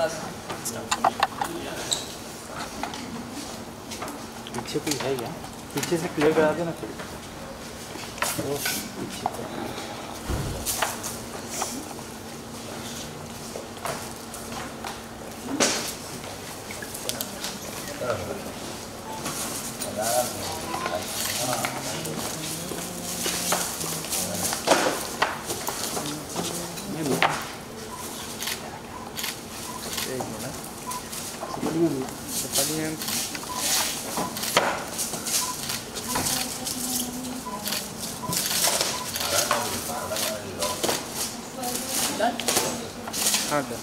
पीछे कोई है क्या पीछे से क्लियर करा देना फिर Thank you. gimana? Sepalingan, sepalingan. Ada.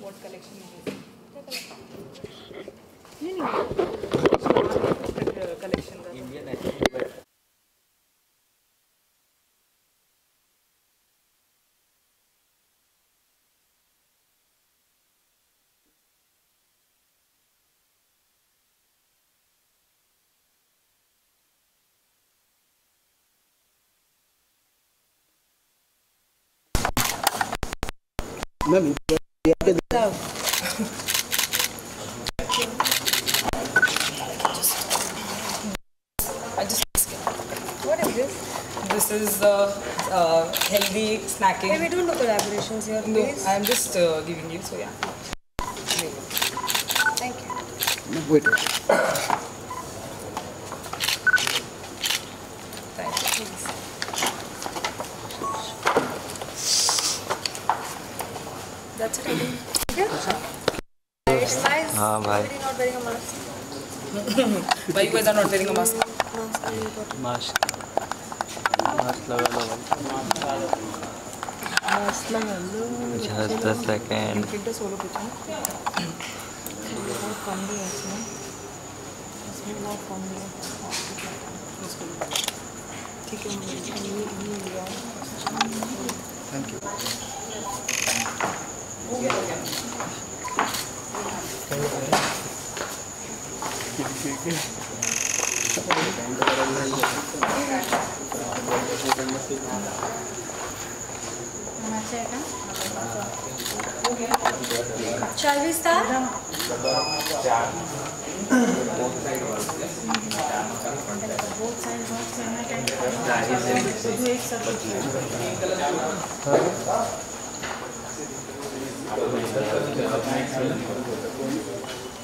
What collection is this? No, collection I just what is this? This is the uh, uh, healthy snacking. Hey, we don't do collaborations here. No, please. I'm just uh, giving you. So yeah. Thank you. Wait. That's it, I think. ah, not wearing a mask. Why you guys are not wearing a mask? Mask Mask. Mask. Mask. Mask Mask. Mask Just the second. Kid का Shall we start? Both sides work same time. Do एक साथ. हाँ.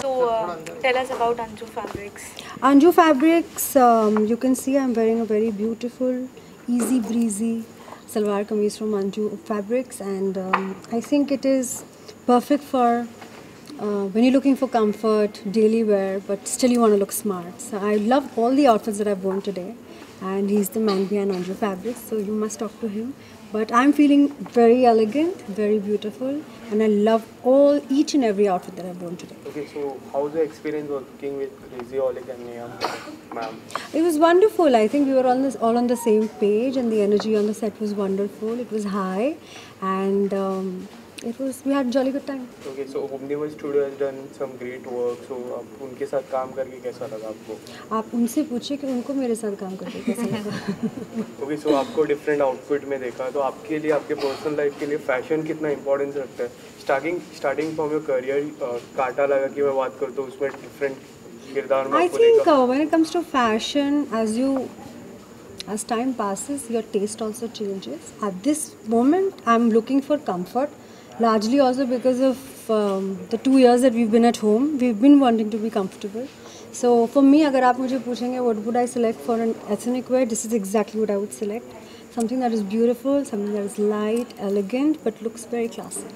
So, uh, tell us about Anju Fabrics. Anju Fabrics, um, you can see I'm wearing a very beautiful, easy breezy salwar kameez from Anju Fabrics and um, I think it is perfect for uh, when you're looking for comfort, daily wear, but still you want to look smart. So I love all the outfits that I've worn today and he's the man behind Andrew Fabrics, so you must talk to him. But I'm feeling very elegant, very beautiful, and I love all each and every outfit that I've worn today. Okay, so how's the experience working with Rizzi and Neha, ma'am? It was wonderful. I think we were this, all on the same page, and the energy on the set was wonderful. It was high, and um, it was we had jolly good time okay so omnivore studio has done some great work so आप उनके साथ काम करके कैसा लगा आपको आप उनसे पूछिए कि उनको मेरे साथ काम करके कैसा लगा ओके okay, सो so आपको डिफरेंट आउटफिट में देखा तो आपके लिए आपके पर्सनल लाइफ के लिए फैशन कितना इंपॉर्टेंस रखता है starting starting from your career काटा लगा की मैं बात करूँ तो उसमें डिफरेंट किरदार I think when it comes to fashion as you as time passes your taste also changes at this moment i'm looking for comfort largely also because of um, the two years that we've been at home. We've been wanting to be comfortable. So for me, अगर आप मुझे पूछेंगे what would I select for an ethnic wear, this is exactly what I would select. Something that is beautiful, something that is light, elegant, but looks very classy.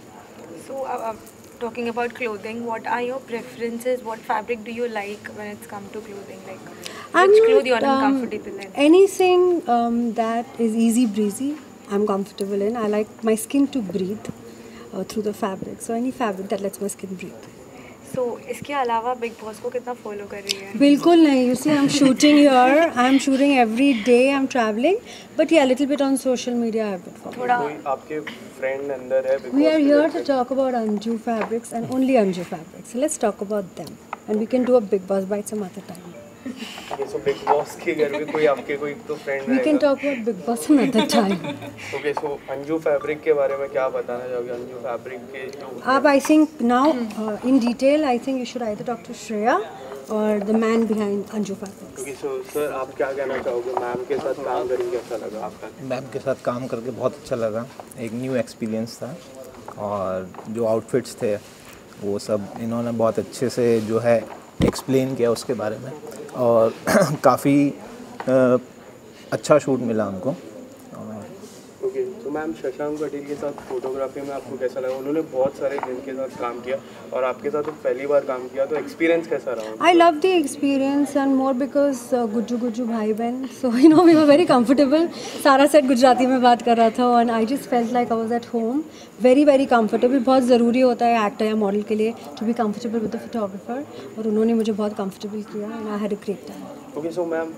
So uh, uh talking about clothing, what are your preferences? What fabric do you like when it's come to clothing? Like which clothes you are um, comfortable in? Anything um, that is easy breezy, I'm comfortable in. I like my skin to breathe. Through the fabric so any fabric that lets my skin breathe so इसके अलावा big boss को कितना follow कर रही है बिल्कुल नहीं I am shooting every day I am travelling but या little bit on social media I थोड़ा आपके फ्रेंड अंदर है we are here to talk about Anju fabrics and only Anju fabrics let's talk about them and we can do a big boss by some other time ये so Bigg Boss के घर में कोई आपके कोई तो friend we can talk about big boss another time okay so Anju fabric के बारे में क्या बताना चाहोगे अंजू फैब्रिक के जो आप I think now in detail I think you should either talk to Shreya और the man behind Anju fabric okay so sir आप क्या कहना चाहोगे मैम के साथ काम करके लगा आपका मैम के साथ काम करके बहुत अच्छा लगा एक न्यू एक्सपीरियंस था और जो आउटफिट्स थे वो सब इन्होंने बहुत अच्छे से जो है एक्सप्लेन किया उसके बारे में और काफ़ी अच्छा शूट मिला हमको मैम शशांक पटेल के साथ फोटोग्राफी में आपको कैसा लगा उन्होंने बहुत सारे दिन के साथ काम किया और आपके साथ तो पहली बार काम किया तो एक्सपीरियंस कैसा रहा I love the experience and more because Gujju Gujju भाई बहन so you know we were very comfortable सारा सेट गुजराती में बात कर रहा था and I just felt like I was at home very very comfortable बहुत ज़रूरी होता है एक्टर या मॉडल के लिए to be comfortable with the photographer और उन्होंने मुझे बहुत कंफर्टेबल किया and I had a great time okay so ma'am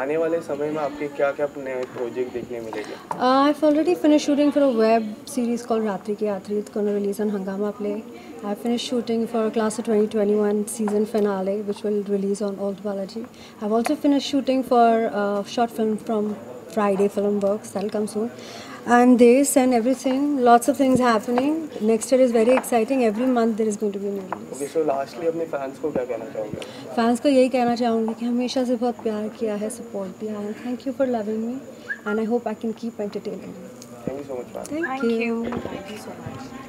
आने वाले समय में आपके क्या क्या नए प्रोजेक्ट देखने मिलेंगे I have already finish shooting for a web series called Ratri के Ratri it gonna release on Hungama play I have finish shooting for class of 2021 season finale which will release on ALT Balaji I have also finish shooting for short film from Friday Film Works. That'll come soon. And this and everything, lots of things happening. Next year is very exciting. Every month there is going to be new. Okay, so lastly, अपने fans को क्या कहना चाहोगे? Fans को यही कहना चाहूँगी कि हमेशा से बहुत प्यार support किया Thank you for loving me, and I hope I can keep entertaining. Thank you so much. Thank, Thank you. you. Thank you so much.